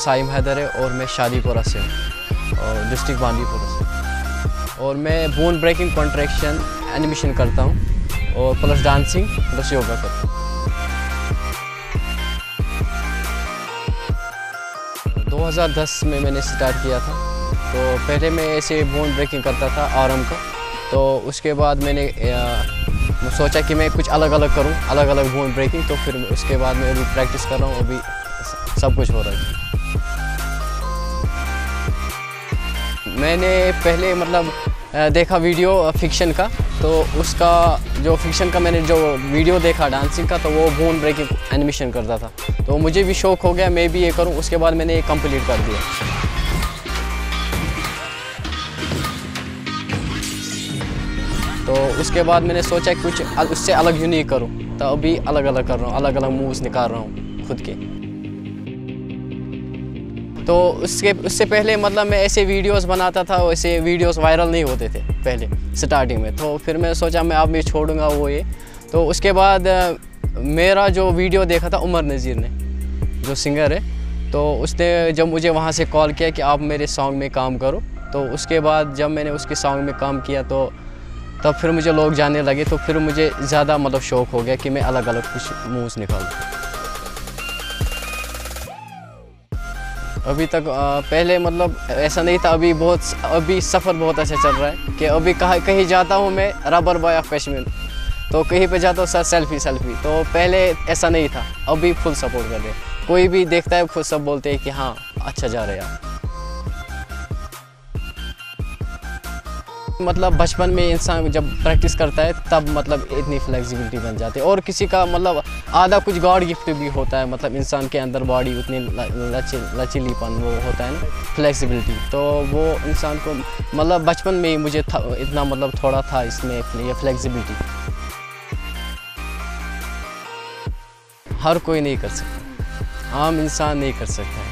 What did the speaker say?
साइम हैदर है और मैं शादीपुरा से हूँ और डिस्ट्रिक्ट बांदीपुरा से। और मैं बोन ब्रेकिंग कॉन्ट्रैक्शन एनिमेशन करता हूँ और प्लस डांसिंग प्लस योगा करता हूँ। 2010 में मैंने स्टार्ट किया था। तो पहले मैं ऐसे बोन ब्रेकिंग करता था आरम का। तो उसके बाद मैंने सोचा कि मैं कुछ अलग अलग करूँ अलग अलग बोन ब्रेकिंग। तो फिर उसके बाद मैं अभी प्रैक्टिस कर रहा हूँ, अभी सब कुछ हो रहा है। मैंने पहले मतलब देखा वीडियो फिक्शन का तो उसका जो फिक्शन का मैंने जो वीडियो देखा डांसिंग का तो वो बोन ब्रेकिंग एनिमेशन करता था। तो मुझे भी शौक हो गया, मैं भी ये करूँ, उसके बाद मैंने ये कंप्लीट कर दिया। तो उसके बाद मैंने सोचा कुछ उससे अलग यूनिक करूँ तो अभी अलग अलग कर रहा हूँ अलग अलग मूव्स निकाल रहा हूँ, खुद के। तो उसके, उससे पहले मतलब मैं ऐसे वीडियोस बनाता था, वैसे वीडियोस वायरल नहीं होते थे पहले स्टार्टिंग में। तो फिर मैं सोचा, मैं अब भी छोड़ूँगा वो ये। तो उसके बाद मेरा जो वीडियो देखा था उमर नज़ीर ने, जो सिंगर है तो उसने जब मुझे वहाँ से कॉल किया कि आप मेरे सॉन्ग में काम करो तो उसके बाद जब मैंने उसके सॉन्ग में काम किया तो तब फिर मुझे लोग जाने लगे तो फिर मुझे ज़्यादा मतलब शौक हो गया कि मैं अलग अलग कुछ मूव्स निकालूँ। अभी तक पहले मतलब ऐसा नहीं था, अभी बहुत, अभी सफ़र बहुत अच्छा चल रहा है कि अभी कहा, कहीं जाता हूँ मैं रबर बॉय ऑफ़ कश्मीर। तो कहीं पे जाता हूँ सर सेल्फी सेल्फी। तो पहले ऐसा नहीं था, अभी फुल सपोर्ट कर रहे कोई भी देखता है, खुद सब बोलते हैं कि हाँ अच्छा जा रहे हैं मतलब बचपन में इंसान जब प्रैक्टिस करता है, तब मतलब इतनी फ्लेक्सिबिलिटी बन जाती है। और किसी का मतलब आधा कुछ गॉड गिफ्ट भी होता है मतलब इंसान के अंदर बॉडी उतनी लचिल लचीलीपन वो होता है ना फ्लेक्सिबिलिटी तो वो इंसान को मतलब बचपन में ही मुझे इतना मतलब थोड़ा था इसमें, ये फ्लेक्सिबिलिटी हर कोई नहीं कर सकता। आम इंसान नहीं कर सकता।